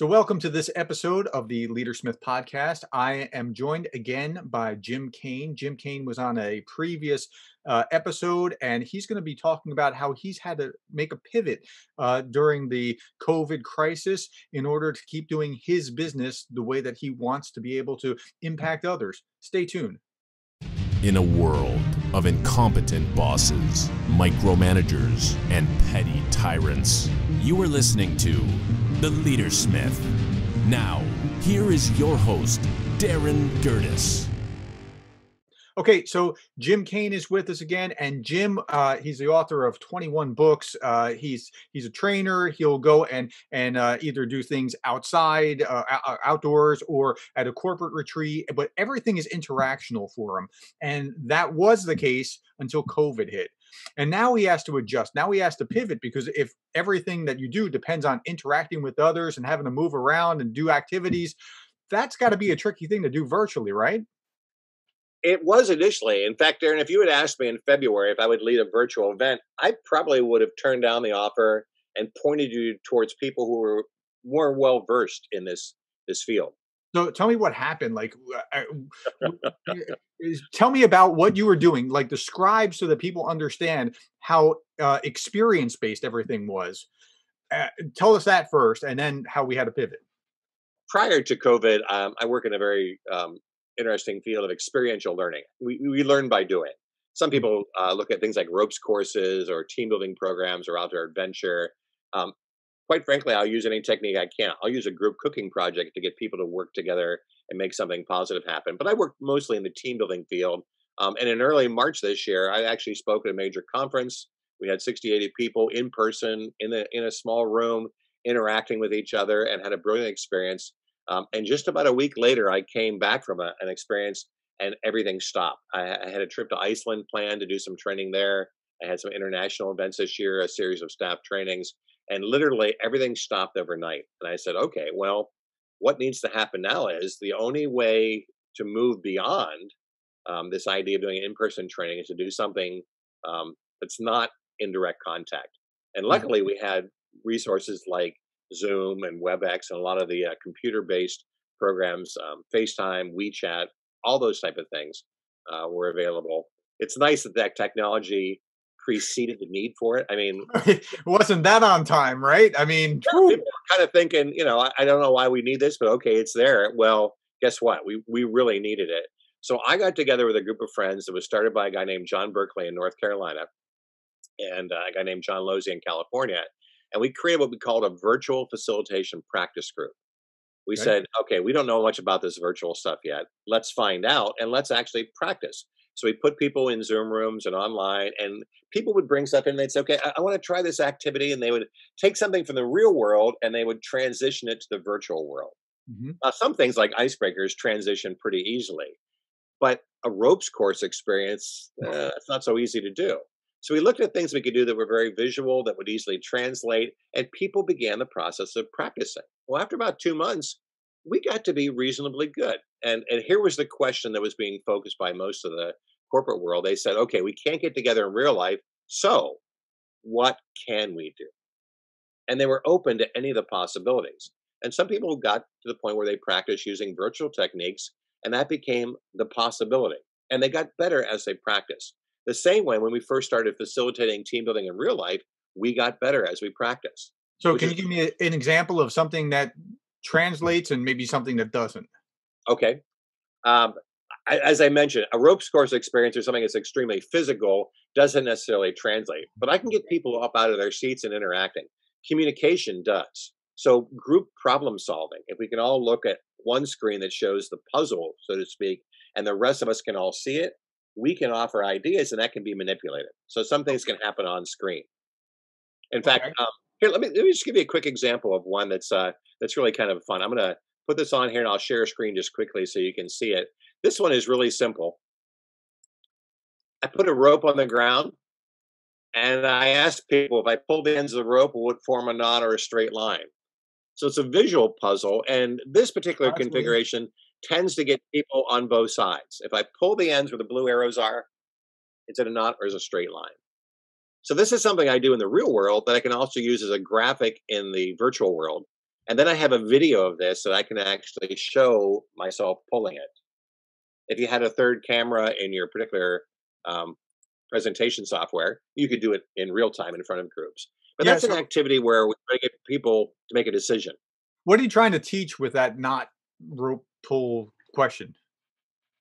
So, welcome to this episode of the Leadersmith podcast. I am joined again by Jim Cain. Jim Cain was on a previous uh, episode, and he's going to be talking about how he's had to make a pivot uh, during the COVID crisis in order to keep doing his business the way that he wants to be able to impact others. Stay tuned. In a world of incompetent bosses, micromanagers, and petty tyrants, you are listening to The Leadersmith. Now, here is your host, Darin Gerdes. Okay, so Jim Cain is with us again, and Jim, uh, he's the author of 21 books. Uh, he's he's a trainer. He'll go and and uh, either do things outside, uh, outdoors, or at a corporate retreat. But everything is interactional for him, and that was the case until COVID hit. And now he has to adjust. Now he has to pivot because if everything that you do depends on interacting with others and having to move around and do activities, that's got to be a tricky thing to do virtually, right? It was initially. In fact, Darin, if you had asked me in February if I would lead a virtual event, I probably would have turned down the offer and pointed you towards people who were more well versed in this this field. So tell me what happened. Like, tell me about what you were doing. Like, describe so that people understand how uh, experience based everything was. Uh, tell us that first, and then how we had to pivot. Prior to COVID, um, I work in a very um, interesting field of experiential learning. We, we learn by doing. Some mm-hmm. people uh, look at things like ropes courses or team building programs or outdoor adventure. Um, quite frankly, I'll use any technique I can. I'll use a group cooking project to get people to work together and make something positive happen. But I work mostly in the team building field. Um, and in early March this year, I actually spoke at a major conference. We had 60, 80 people in person in a, in a small room interacting with each other and had a brilliant experience. Um, and just about a week later, I came back from a, an experience and everything stopped. I, I, had a trip to Iceland planned to do some training there. I had some international events this year, a series of staff trainings, and literally everything stopped overnight. And I said, okay, well, what needs to happen now is the only way to move beyond um, this idea of doing in person training is to do something um, that's not in direct contact. And mm-hmm. luckily, we had resources like Zoom and WebEx and a lot of the uh, computer-based programs, um, FaceTime, WeChat, all those type of things uh, were available. It's nice that that technology preceded the need for it. I mean, wasn't that on time, right? I mean, kind of thinking, you know, I, I, don't know why we need this, but okay, it's there. Well, guess what? We we really needed it. So I got together with a group of friends that was started by a guy named John Berkeley in North Carolina, and uh, a guy named John Losey in California and we created what we called a virtual facilitation practice group. We okay. said, okay, we don't know much about this virtual stuff yet. Let's find out and let's actually practice. So we put people in Zoom rooms and online, and people would bring stuff in. And they'd say, okay, I, I want to try this activity. And they would take something from the real world and they would transition it to the virtual world. Mm-hmm. Some things like icebreakers transition pretty easily, but a ropes course experience, uh, it's not so easy to do. So we looked at things we could do that were very visual, that would easily translate, and people began the process of practicing. Well, after about two months, we got to be reasonably good. And and here was the question that was being focused by most of the corporate world. They said, okay, we can't get together in real life, so what can we do? And they were open to any of the possibilities. And some people got to the point where they practiced using virtual techniques, and that became the possibility. And they got better as they practiced. The same way when we first started facilitating team building in real life, we got better as we practiced. So, can you give me an example of something that translates and maybe something that doesn't? Okay. Um, as I mentioned, a ropes course experience or something that's extremely physical doesn't necessarily translate, but I can get people up out of their seats and interacting. Communication does. So, group problem solving, if we can all look at one screen that shows the puzzle, so to speak, and the rest of us can all see it, we can offer ideas and that can be manipulated. So some things can happen on screen. In fact, um, here let me let me just give you a quick example of one that's uh, that's really kind of fun. I'm going to put this on here and I'll share a screen just quickly so you can see it. This one is really simple. I put a rope on the ground and I asked people if I pulled the ends of the rope, would it form a knot or a straight line? So it's a visual puzzle. And this particular That's configuration tends to get people on both sides. If I pull the ends where the blue arrows are, it's in a knot or is a straight line. So this is something I do in the real world that I can also use as a graphic in the virtual world. And then I have a video of this that I can actually show myself pulling it. If you had a third camera in your particular um, presentation software, you could do it in real time in front of groups. But Yeah, that's an activity where we try to get people to make a decision. What are you trying to teach with that knot rope pull question?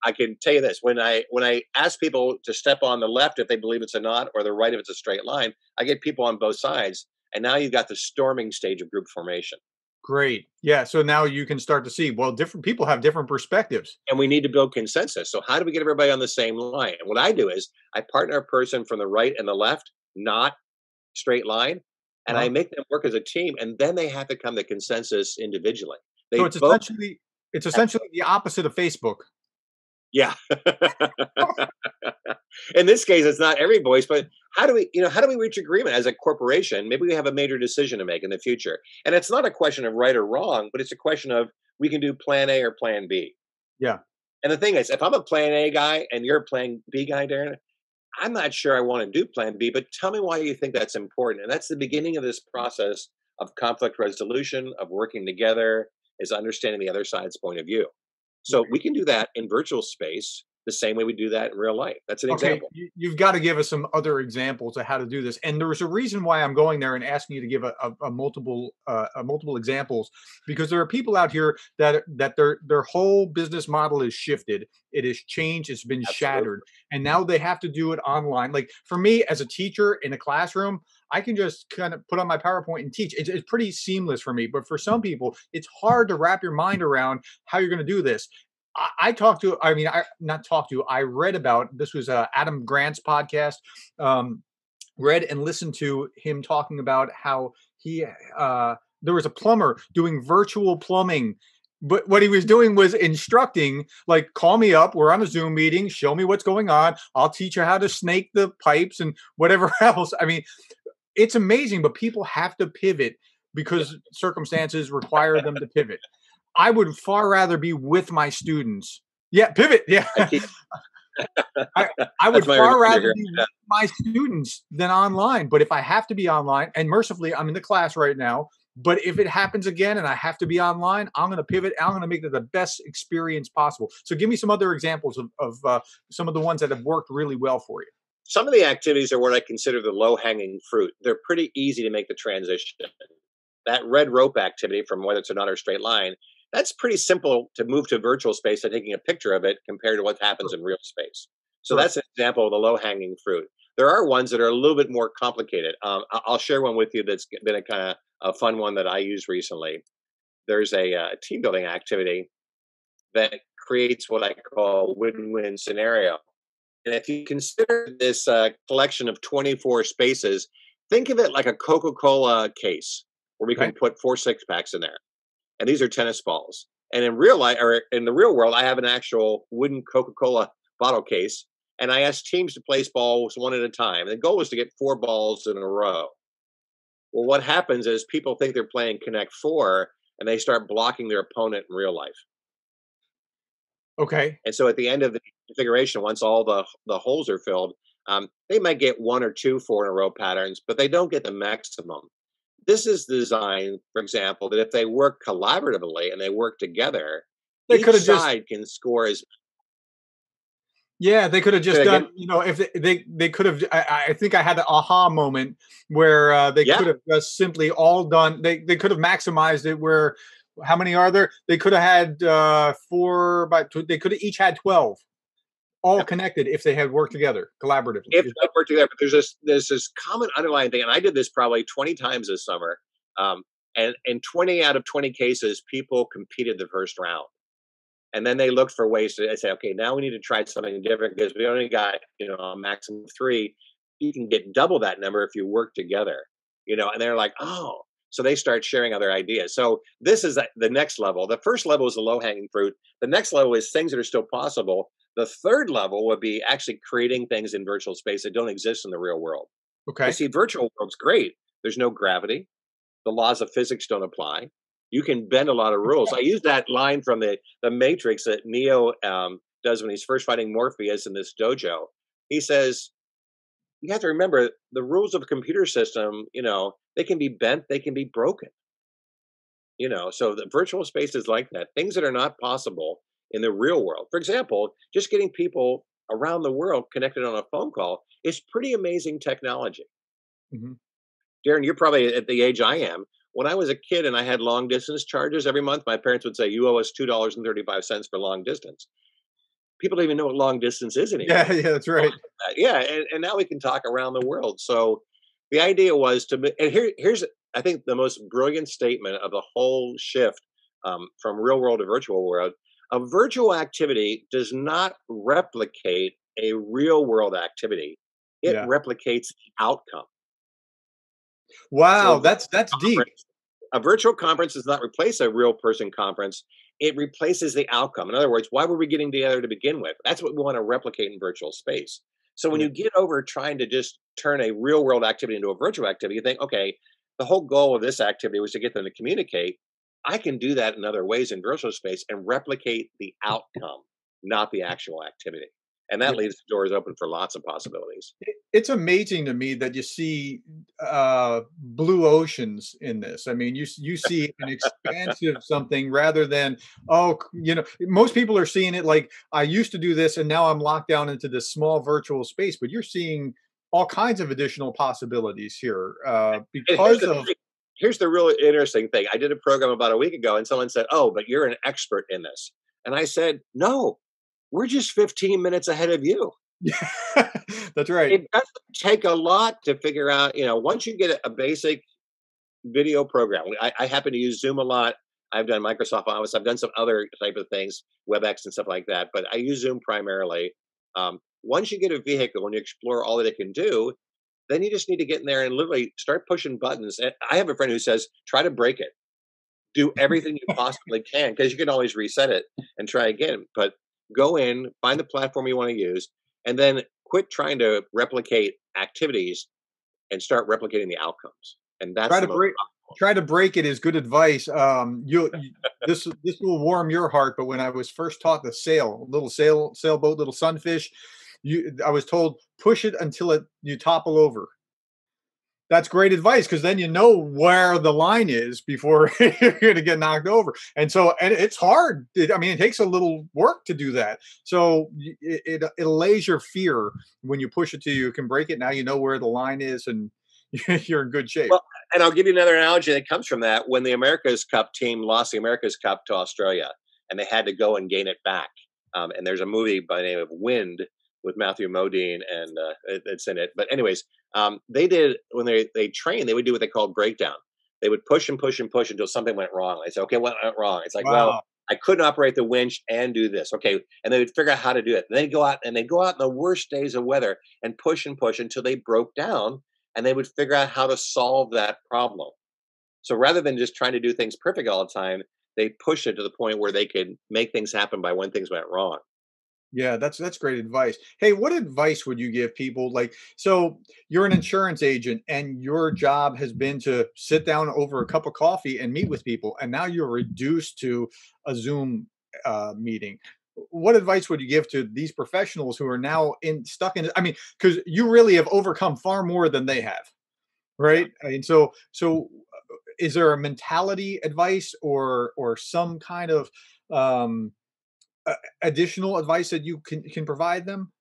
I can tell you this: when I when I ask people to step on the left if they believe it's a knot, or the right if it's a straight line, I get people on both sides, and now you've got the storming stage of group formation. Great. Yeah. So now you can start to see, well, different people have different perspectives. and we need to build consensus. So how do we get everybody on the same line? And what I do is I partner a person from the right and the left, not straight line, and I Uh-huh. make them work as a team, and then they have to come to consensus individually. They so it's both, essentially it's essentially the opposite of Facebook. yeah. In this case, it's not every voice, but how do we, you know, how do we reach agreement as a corporation? Maybe we have a major decision to make in the future, and it's not a question of right or wrong, but it's a question of we can do Plan A or Plan B. Yeah. And the thing is, if I'm a Plan A guy and you're a Plan B guy, Darin, I'm not sure I want to do Plan B, but tell me why you think that's important. And that's the beginning of this process of conflict resolution, of working together, is understanding the other side's point of view. So we can do that in virtual space the same way we do that in real life. That's an Okay, example. you, you've got to give us some other examples of how to do this, and there's a reason why I'm going there and asking you to give a, a, a multiple uh, a multiple examples because there are people out here that that their their whole business model is shifted, it has changed, it's been Absolutely. shattered, and now they have to do it online. Like for me as a teacher in a classroom, I can just kind of put on my PowerPoint and teach. It's, it's pretty seamless for me, but for some people, it's hard to wrap your mind around how you're going to do this. I, I talked to, I mean, I not talked to, I read about this was uh, Adam Grant's podcast. Um, read and listened to him talking about how he, uh, there was a plumber doing virtual plumbing. But what he was doing was instructing, like, call me up. We're on a Zoom meeting. Show me what's going on. I'll teach you how to snake the pipes and whatever else. I mean, it's amazing, but people have to pivot because circumstances require them to pivot. I would far rather be with my students. Yeah, pivot. Yeah. I I, would far rather be with my students than online. But if I have to be online, and mercifully, I'm in the class right now. But if it happens again and I have to be online, I'm going to pivot. I'm going to make it the best experience possible. So, give me some other examples of, of uh, some of the ones that have worked really well for you. some of the activities are what I consider the low hanging fruit. They're pretty easy to make the transition. That red rope activity from whether it's a knot or straight line, that's pretty simple to move to virtual space by taking a picture of it compared to what happens in real space. So that's an example of the low hanging fruit. There are ones that are a little bit more complicated. Um, I'll share one with you that's been a kind of a fun one that I used recently. There's a uh, team building activity that creates what I call win-win scenario. And if you consider this uh, collection of 24 spaces, think of it like a Coca Cola case where we can put four six packs in there. And these are tennis balls. And in real life, or in the real world, I have an actual wooden Coca Cola bottle case. And I asked teams to place balls one at a time. The goal was to get four balls in a row. Well, what happens is people think they're playing Connect Four and they start blocking their opponent in real life. Okay. And so at the end of the configuration, once all the the holes are filled, um, they might get one or two four in a row patterns, but they don't get the maximum. This is designed, for example, that if they work collaboratively and they work together, They each could have just side can score as Yeah, they could have just done. again? You know, if they they, they could have. I, I think I had an aha moment where uh, they Yeah. could have just simply all done. They they could have maximized it. Where how many are there? They could have had uh, four, but they could have each had twelve, all connected if they had worked together collaboratively. if they work together. But there's this there's this common underlying thing, and I did this probably 20 times this summer. Um, and in 20 out of 20 cases, people competed the first round. And then they looked for ways to say, okay, now we need to try something different because we only got, you know, a maximum three. You can get double that number if you work together, you know, and they're like, oh, so they start sharing other ideas. So this is the- the next level. The first level is the low hanging fruit. The next level is things that are still possible. The third level would be actually creating things in virtual space that don't exist in the real world. okay, You see, virtual world's great. There's no gravity. The laws of physics don't apply. You can bend a lot of rules. I use that line from the the Matrix that Neo um, does when he's first fighting Morpheus in this dojo. He says, "You have to remember the rules of a computer system. You know, they can be bent, they can be broken. You know, so the virtual space is like that. Things that are not possible in the real world. For example, just getting people around the world connected on a phone call is pretty amazing technology. hmm Darin, you're probably at the age I am. When I was a kid and I had long distance charges every month, my parents would say, You owe us $2.35 for long distance. People don't even know what long distance is anymore. Yeah, yeah, that's right. Yeah, and, and now we can talk around the world. So the idea was to, and here, here's, I think, the most brilliant statement of the whole shift um, from real world to virtual world. A virtual activity does not replicate a real world activity. It Yeah. replicates the outcome. Wow, So that's that's deep. A virtual conference does not replace a real person conference. It replaces the outcome. In other words, why were we getting together to begin with? That's what we want to replicate in virtual space. So when you get over trying to just turn a real world activity into a virtual activity, you think, okay, the whole goal of this activity was to get them to communicate. I can do that in other ways in virtual space and replicate the outcome, not the actual activity. And that leaves the doors open for lots of possibilities. It's amazing to me that you see uh, blue oceans in this. I mean, you you see an expansive something rather than oh, you know, most people are seeing it like I used to do this and now I'm locked down into this small virtual space. But you're seeing all kinds of additional possibilities here uh, because of thing. Here's the really interesting thing. I did a program about a week ago, and someone said, "Oh, but you're an expert in this," and I said, "No, we're just 15 minutes ahead of you." that's right. It doesn't take a lot to figure out. You know, once you get a, basic video program, I, I happen to use Zoom a lot. I've done Microsoft Office. I've done some other type of things, WebEx and stuff like that. But I use Zoom primarily. Um, once you get a vehicle and you explore all that it can do, then you just need to get in there and literally start pushing buttons. And I have a friend who says, try to break it. Do everything you possibly can because you can always reset it and try again. But go in, find the platform you want to use, and then quit trying to replicate activities and start replicating the outcomes. And that's try to break try to break it is good advice um you this this will warm your heart but when i was first taught to sail little sail sailboat little sunfish you i was told push it until it you topple over. That's great advice because then you know where the line is before you're going to get knocked over. And so and it's hard. It- i mean it takes a little work to do that. So it, it, it allays your fear when you push it to you can break it. Now you know where the line is and you're in good shape. Well, and I'll give you another analogy that comes from that. When the America's Cup team lost the America's Cup to Australia, and they had to go and gain it back, um, and there's a movie by the name of Wind with Matthew Modine, and uh, it's in it. But anyways, um, they did when they they trained, they would do what they called breakdown. They would push and push and push until something went wrong. They say, "Okay, what went wrong?" It's like, well, I couldn't operate the winch and do this. Okay. And they would figure out how to do it. And they'd go out and they'd go out in the worst days of weather and push and push until they broke down and they would figure out how to solve that problem. So rather than just trying to do things perfect all the time, they push it to the point where they could make things happen by when things went wrong. Yeah, that's that's great advice. Hey, what advice would you give people? Like, so you're an insurance agent and your job has been to sit down over a cup of coffee and meet with people, and now you're reduced to a Zoom uh, meeting. What advice would you give to these professionals who are now in stuck in? I mean, because you really have overcome far more than they have, right? I And so, so uh, is there a mentality advice or or some kind of um, additional advice that you can can provide them?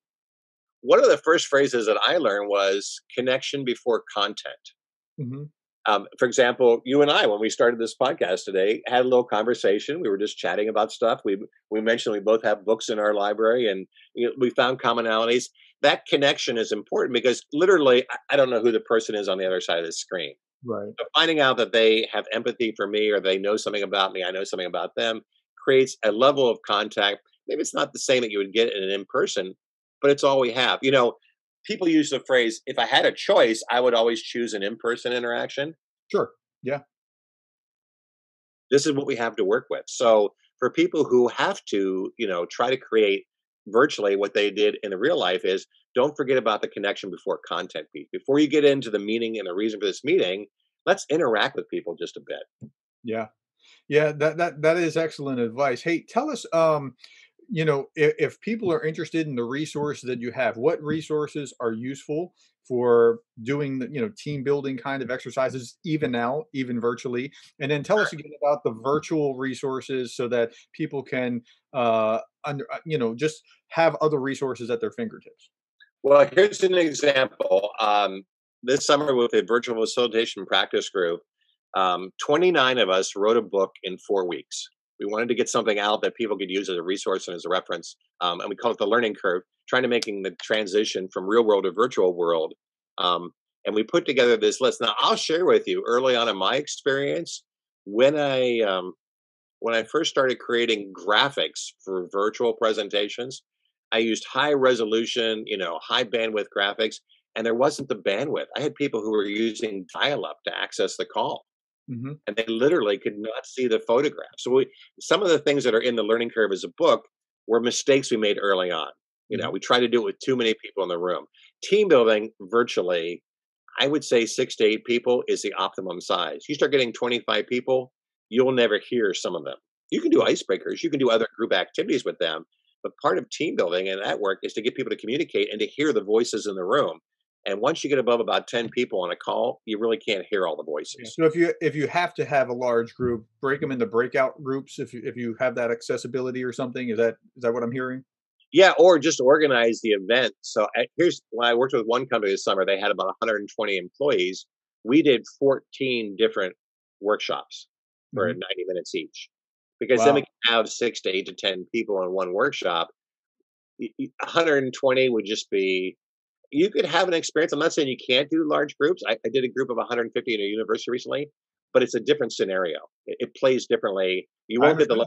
One of the first phrases that I learned was connection before content. hmm Um, for example, you and I, when we started this podcast today, had a little conversation. We were just chatting about stuff. We we mentioned we both have books in our library, and you know, we found commonalities. That connection is important because literally, I- I don't know who the person is on the other side of the screen. Right. So finding out that they have empathy for me, or they know something about me, I know something about them, creates a level of contact. Maybe it's not the same that you would get in an in person, but it's all we have. You know, people use the phrase, "If I had a choice, I would always choose an in person interaction." Sure. Yeah. This is what we have to work with. So for people who have to, you know, try to create virtually what they did in the real life is don't forget about the connection before content piece. Before you get into the meaning and the reason for this meeting, let's interact with people just a bit. Yeah. Yeah. That that that is excellent advice. Hey, tell us. Um, you know, if, if people are interested in the resources that you have, what resources are useful for doing the, you know, team building kind of exercises, even now, even virtually? And then tell us again about the virtual resources so that people can, uh, under, uh, you know, just have other resources at their fingertips. Well, here's an example. Um, this summer with a virtual facilitation practice group, um, 29 of us wrote a book in four weeks. We wanted to get something out that people could use as a resource and as a reference, um, and we call it the learning curve, trying to making the transition from real world to virtual world. Um, and we put together this list. Now, I'll share with you early on in my experience when I um, when I first started creating graphics for virtual presentations. I used high resolution, you know, high bandwidth graphics, and there wasn't the bandwidth. I had people who were using dial up to access the call. Mm-hmm. And they literally could not see the photograph. So we, some of the things that are in the learning curve as a book were mistakes we made early on. You know, mm-hmm. we tried to do it with too many people in the room. Team building virtually, I would say six to eight people is the optimum size. You start getting 25 people, you'll never hear some of them. You can do icebreakers, you can do other group activities with them, but part of team building and that work is to get people to communicate and to hear the voices in the room. And once you get above about 10 people on a call, you really can't hear all the voices. So if you if you have to have a large group, break them into breakout groups if you if you have that accessibility or something. Is that is that what I'm hearing? Yeah, or just organize the event. So here's when I worked with one company this summer, they had about 120 employees. We did 14 different workshops for mm-hmm. 90 minutes each. Because wow. then we can have six to eight to 10 people in one workshop. 120 would just be you could have an experience. I'm not saying you can't do large groups. I, I did a group of 150 at a university recently, but it's a different scenario. It, it plays differently. You won't get the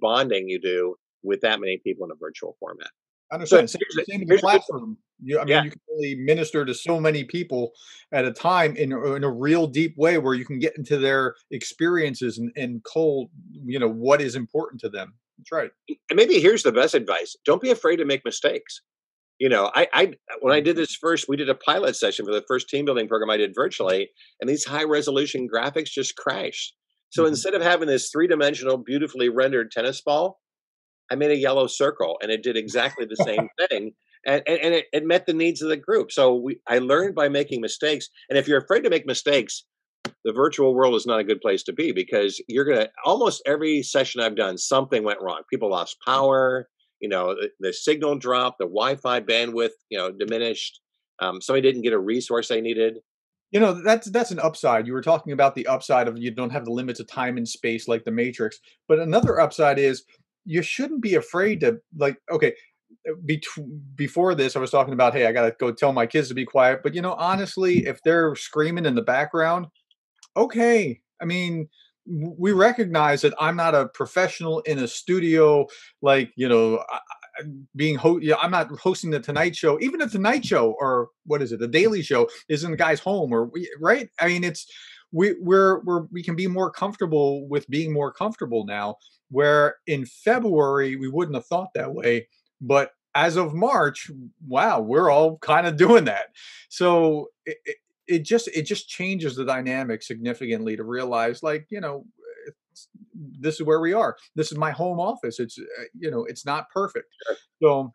bonding you do with that many people in a virtual format. I understand. So same, same in the classroom. You, I mean, yeah. you can really minister to so many people at a time in, in a real deep way where you can get into their experiences and, and cold, you know, what is important to them. That's right. And maybe here's the best advice don't be afraid to make mistakes you know, I, I when I did this first, we did a pilot session for the first team building program I did virtually, and these high resolution graphics just crashed. So mm-hmm. instead of having this three dimensional, beautifully rendered tennis ball, I made a yellow circle, and it did exactly the same thing, and and, and it, it, met the needs of the group. So we I learned by making mistakes, and if you're afraid to make mistakes, the virtual world is not a good place to be because you're gonna almost every session I've done, something went wrong. People lost power you know the, the signal dropped the wi-fi bandwidth you know diminished um, somebody didn't get a resource they needed. You know that's that's an upside. You were talking about the upside of you don't have the limits of time and space like the matrix but another upside is you shouldn't be afraid to like okay uh, be- before this i was talking about hey i gotta go tell my kids to be quiet but you know honestly if they're screaming in the background okay. I mean we recognize that I'm not a professional in a studio, like you know, being ho- yeah, I'm not hosting the Tonight Show. Even the Tonight Show, or what is it, the Daily Show, is in the guy's home, or right? I mean, it's we we're we're we can be more comfortable with being more comfortable now. Where in February we wouldn't have thought that way, but as of March, wow, we're all kind of doing that. So it just it just changes the dynamic significantly to realize like you know this is where we are. This is my home office. It's uh, you know it's not perfect. So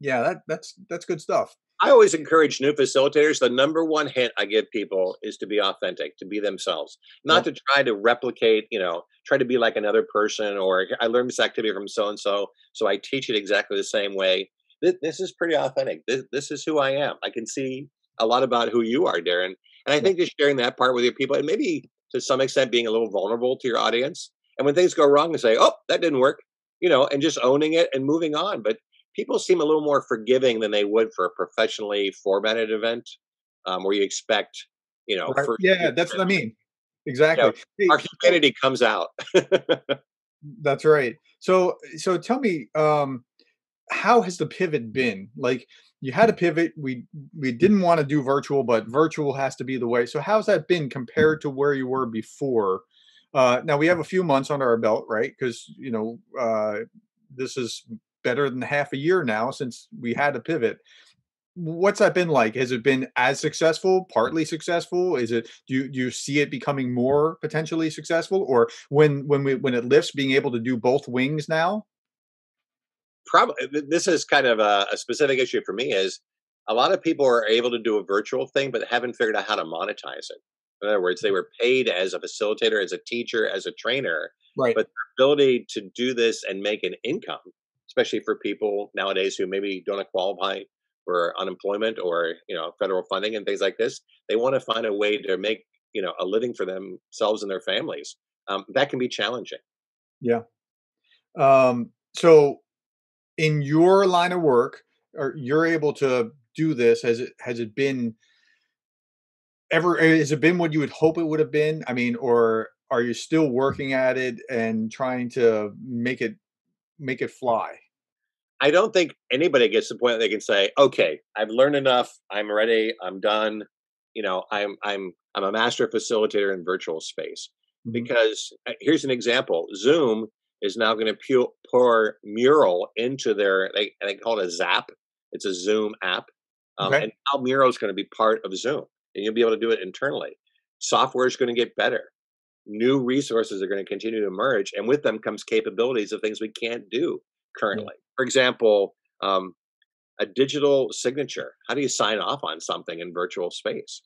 yeah that that's that's good stuff. I always encourage new facilitators the number one hint i give people is to be authentic to be themselves. Not to try to replicate you know try to be like another person or i learned this activity from so and so so i teach it exactly the same way. This, this is pretty authentic. This, this is who i am. I can see a lot about who you are, Darin. And I think just sharing that part with your people and maybe to some extent being a little vulnerable to your audience. And when things go wrong, and say, oh, that didn't work, you know, and just owning it and moving on. But people seem a little more forgiving than they would for a professionally formatted event um, where you expect, you know, right. yeah, that's what I mean. Exactly. You know, our humanity comes out. that's right. So, so tell me, um, how has the pivot been? Like, you had to pivot. We we didn't want to do virtual, but virtual has to be the way. So how's that been compared to where you were before? Uh, now we have a few months under our belt, right? Because you know uh, this is better than half a year now since we had to pivot. What's that been like? Has it been as successful, partly successful? Is it do you, do you see it becoming more potentially successful, or when when we when it lifts, being able to do both wings now? Probably this is kind of a, a specific issue for me is a lot of people are able to do a virtual thing, but haven't figured out how to monetize it. In other words, they were paid as a facilitator, as a teacher, as a trainer, right? But the ability to do this and make an income, especially for people nowadays who maybe don't qualify for unemployment or you know federal funding and things like this, they want to find a way to make you know a living for themselves and their families. Um, that can be challenging. Yeah. Um, so, in your line of work, or you're able to do this? Has it has it been ever? Has it been what you would hope it would have been? I mean, or are you still working at it and trying to make it make it fly? I don't think anybody gets to the point that they can say, "Okay, I've learned enough. I'm ready. I'm done." You know, I'm I'm I'm a master facilitator in virtual space. Mm-hmm. Because uh, here's an example: Zoom is now going to pour Mural into their they they call it a Zap. It's a Zoom app, um, okay. and now Mural is going to be part of Zoom, and you'll be able to do it internally. Software is going to get better. New resources are going to continue to emerge, and with them comes capabilities of things we can't do currently. For example, um, a digital signature. How do you sign off on something in virtual space?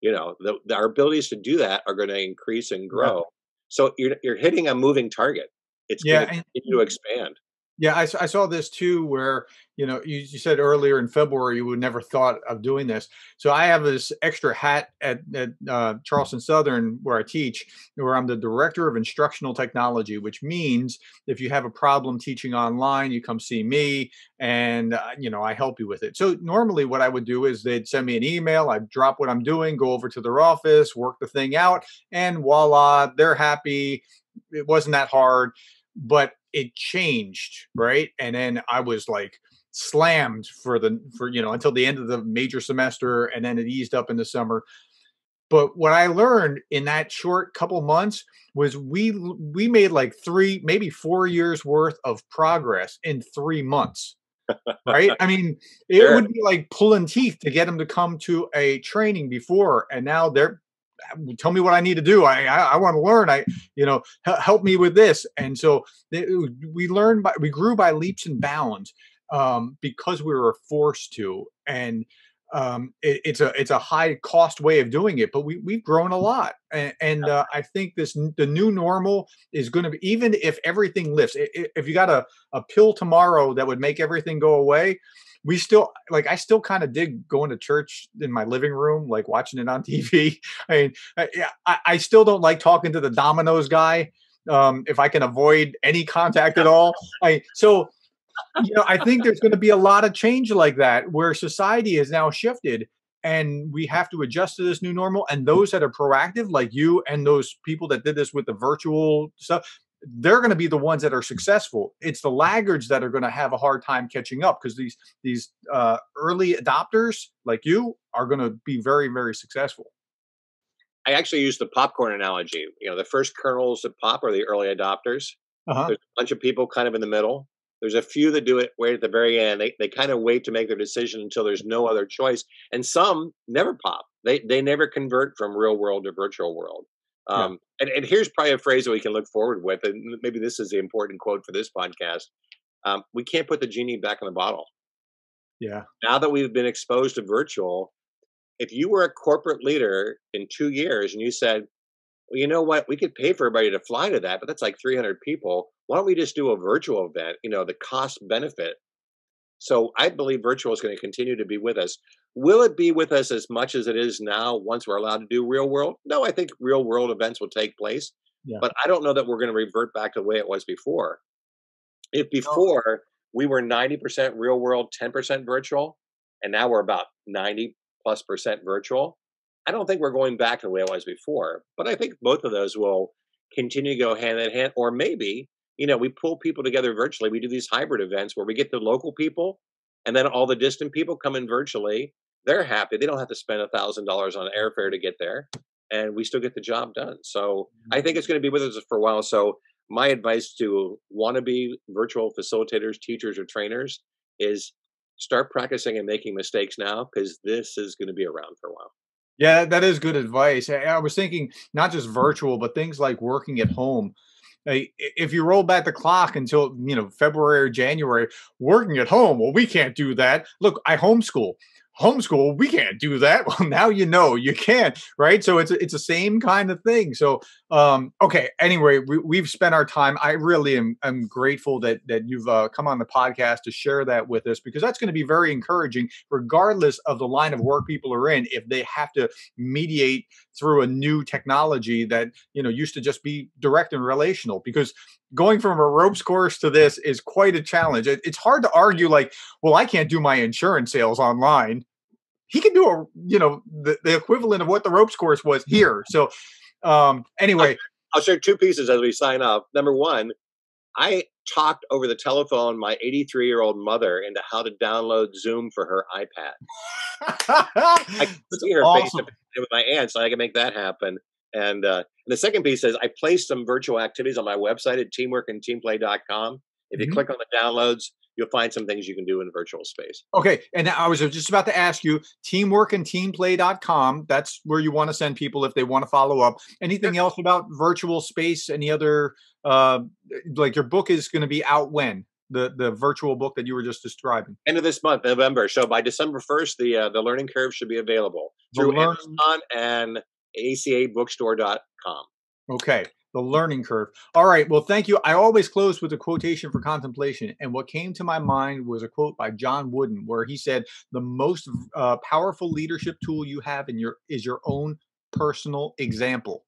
You know, the, the, our abilities to do that are going to increase and grow. Yeah. So you're you're hitting a moving target. It's yeah, going to continue to expand. Yeah, I, I, saw this too, where you know you, you, said earlier in February you would never thought of doing this. So I have this extra hat at, at uh, Charleston Southern where I teach, where I'm the director of instructional technology, which means if you have a problem teaching online, you come see me, and uh, you know I help you with it. So normally what I would do is they'd send me an email, I'd drop what I'm doing, go over to their office, work the thing out, and voila, they're happy. It wasn't that hard but it changed, right? And then I was like slammed for the for you know until the end of the major semester, and then it eased up in the summer. But what I learned in that short couple months was we we made like three, maybe four years worth of progress in three months. right? I mean, it sure. would be like pulling teeth to get them to come to a training before, and now they're tell me what I need to do. I I, I want to learn. I you know help me with this. And so they, we learned by we grew by leaps and bounds um, because we were forced to. And um, it, it's a it's a high cost way of doing it, but we we've grown a lot, and, and uh, I think this the new normal is going to be even if everything lifts. If you got a a pill tomorrow that would make everything go away, we still like I still kind of dig going to church in my living room, like watching it on TV. I mean, yeah, I, I still don't like talking to the Domino's guy um, if I can avoid any contact at all. I so you know I think there's going to be a lot of change like that where society has now shifted and we have to adjust to this new normal and those that are proactive like you and those people that did this with the virtual stuff they're going to be the ones that are successful. It's the laggards that are going to have a hard time catching up because these these uh, early adopters like you are going to be very very successful. I actually use the popcorn analogy. You know, the first kernels that pop are the early adopters. Uh-huh. There's a bunch of people kind of in the middle. There's a few that do it right at the very end. They, they kind of wait to make their decision until there's no other choice. And some never pop. They they never convert from real world to virtual world. Um, yeah. and, and here's probably a phrase that we can look forward with, and maybe this is the important quote for this podcast. Um, we can't put the genie back in the bottle. Yeah. Now that we've been exposed to virtual, if you were a corporate leader in two years and you said, well, you know what, we could pay for everybody to fly to that, but that's like 300 people. Why don't we just do a virtual event? You know, the cost benefit. So I believe virtual is going to continue to be with us. Will it be with us as much as it is now once we're allowed to do real world? No, I think real world events will take place. Yeah. But I don't know that we're going to revert back to the way it was before. If before we were 90% real world, 10% virtual, and now we're about 90 plus percent virtual, I don't think we're going back to the way it was before. But I think both of those will continue to go hand in hand. Or maybe, you know, we pull people together virtually. We do these hybrid events where we get the local people and then all the distant people come in virtually they're happy. They don't have to spend a thousand dollars on airfare to get there, and we still get the job done. So I mm-hmm. think it's going to be with us for a while. So my advice to wannabe virtual facilitators, teachers, or trainers is start practicing and making mistakes now because this is going to be around for a while. Yeah, that is good advice. I was thinking not just virtual, but things like working at home if you roll back the clock until you know February or January, working at home, well, we can't do that. Look, I homeschool homeschool we can't do that. Well now you know you can't right? So it's it's the same kind of thing. So um okay anyway we, we've spent our time. I really am am grateful that that you've uh, come on the podcast to share that with us because that's going to be very encouraging regardless of the line of work people are in if they have to mediate through a new technology that you know used to just be direct and relational because going from a ropes course to this is quite a challenge. It, it's hard to argue like, well, I can't do my insurance sales online he can do a you know the, the equivalent of what the ropes course was here. So um anyway, I'll share two pieces as we sign off. Number one, I talked over the telephone my 83 year old mother into how to download Zoom for her iPad. I can see her awesome. face with my aunt, so I can make that happen. And, uh, and the second piece is I placed some virtual activities on my website at teamworkandteamplay.com. If you mm-hmm. click on the downloads, you'll find some things you can do in virtual space. Okay. And I was just about to ask you teamworkandteamplay.com. That's where you want to send people if they want to follow up. Anything else about virtual space? Any other, uh, like your book is going to be out when? The, the virtual book that you were just describing. End of this month, November. So by December first, the uh, the learning curve should be available through learn- Amazon and acabookstore.com. Okay the learning curve. All right. Well, thank you. I always close with a quotation for contemplation. And what came to my mind was a quote by John Wooden, where he said, The most uh, powerful leadership tool you have in your is your own personal example.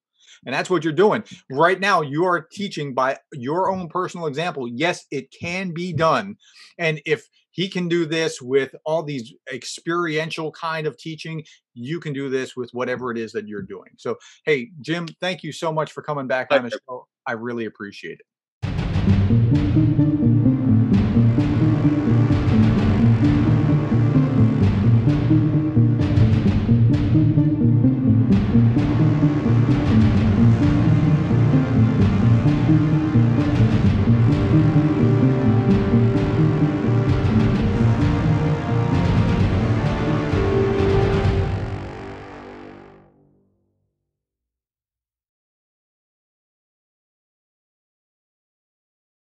And that's what you're doing. Right now, you are teaching by your own personal example. Yes, it can be done. And if he can do this with all these experiential kind of teaching, you can do this with whatever it is that you're doing. So, hey, Jim, thank you so much for coming back on the show. I really appreciate it.